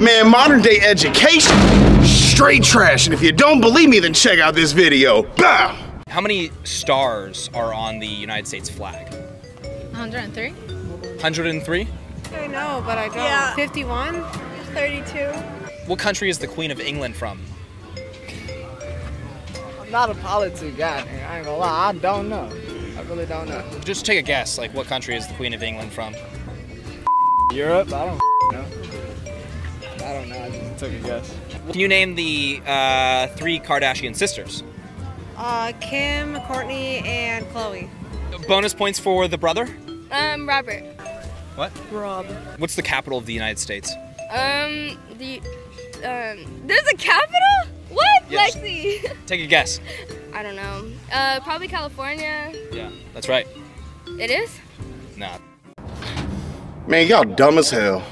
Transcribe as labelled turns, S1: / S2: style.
S1: Man, modern day education, straight trash. And if you don't believe me, then check out this video. Bow!
S2: How many stars are on the United States flag?
S3: 103?
S2: 103?
S4: I know, but I don't.
S3: Yeah.
S4: 51? 32?
S2: What country is the Queen of England from?
S5: I'm not a politics guy, nigga. I ain't gonna lie. I don't know. I really don't know.
S2: Just take a guess, like what country is the Queen of England from?
S5: Europe? I don't know. I don't know. I just took a guess.
S2: Can you name the uh, three Kardashian sisters?
S4: Uh, Kim, Kourtney, and Khloé.
S2: Bonus points for the brother?
S3: Um, Robert.
S2: What?
S4: Rob.
S2: What's the capital of the United States?
S3: Um, the, um, there's a capital? What?
S2: Yes.
S3: Lexi.
S2: Take a guess.
S3: I don't know. Uh, probably California.
S2: Yeah, that's right.
S3: It is?
S2: Nah.
S1: Man, y'all dumb as hell.